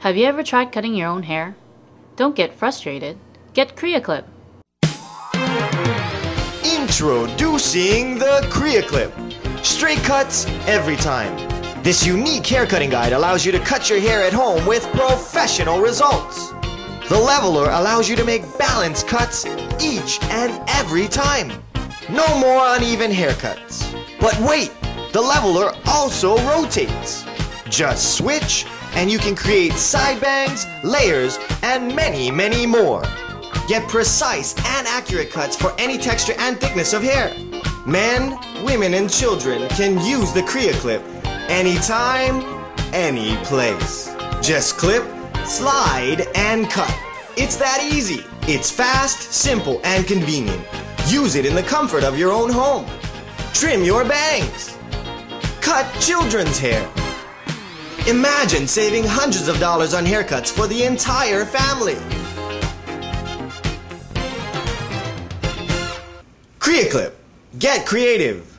Have you ever tried cutting your own hair? Don't get frustrated. Get CreaClip. Introducing the Crea Clip. Straight cuts every time. This unique hair cutting guide allows you to cut your hair at home with professional results. The leveler allows you to make balanced cuts each and every time. No more uneven haircuts. But wait, the leveler also rotates. Just switch and you can create side bangs, layers, and many, many more. Get precise and accurate cuts for any texture and thickness of hair. Men, women, and children can use the Crea Clip anytime, any place. Just clip, slide, and cut. It's that easy. It's fast, simple, and convenient. Use it in the comfort of your own home. Trim your bangs. Cut children's hair. Imagine saving hundreds of dollars on haircuts for the entire family. CreaClip. Get creative.